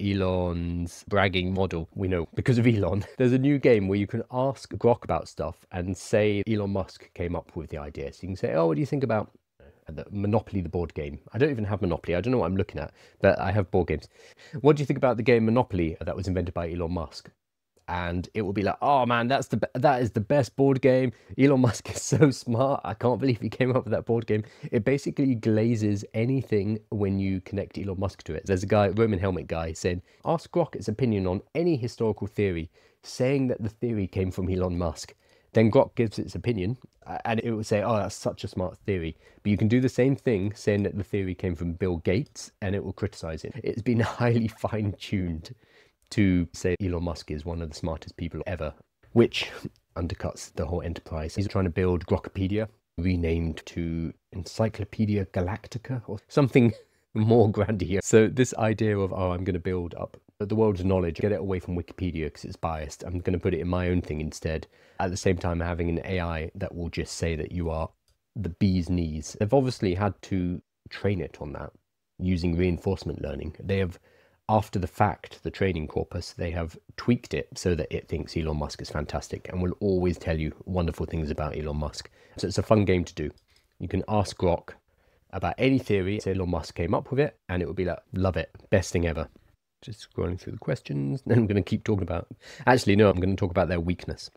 Elon's bragging model. We know because of Elon. There's a new game where you can ask Grok about stuff and say Elon Musk came up with the idea. So you can say, Oh, what do you think about the Monopoly, the board game? I don't even have Monopoly. I don't know what I'm looking at, but I have board games. What do you think about the game Monopoly that was invented by Elon Musk? And it will be like, oh man, that's the that is the best board game. Elon Musk is so smart. I can't believe he came up with that board game. It basically glazes anything when you connect Elon Musk to it. There's a guy, Roman helmet guy, saying, ask Grok its opinion on any historical theory, saying that the theory came from Elon Musk. Then Grok gives its opinion, and it will say, "Oh, that's such a smart theory." But you can do the same thing, saying that the theory came from Bill Gates, and it will criticize it. It's been highly fine-tuned to say Elon Musk is one of the smartest people ever, which undercuts the whole enterprise. He's trying to build Grokipedia, renamed to Encyclopedia Galactica or something more grandiose. So this idea of, oh, I'm going to build up the world's knowledge, get it away from Wikipedia because it's biased. I'm going to put it in my own thing instead. At the same time, having an AI that will just say that you are the bee's knees. They've obviously had to train it on that using reinforcement learning. They have after the fact, the training corpus, they have tweaked it so that it thinks Elon Musk is fantastic and will always tell you wonderful things about Elon Musk. So it's a fun game to do. You can ask Grok about any theory, say Elon Musk came up with it, and it will be like, love it, best thing ever. Just scrolling through the questions, then I'm going to keep talking about. Actually, no, I'm going to talk about their weakness.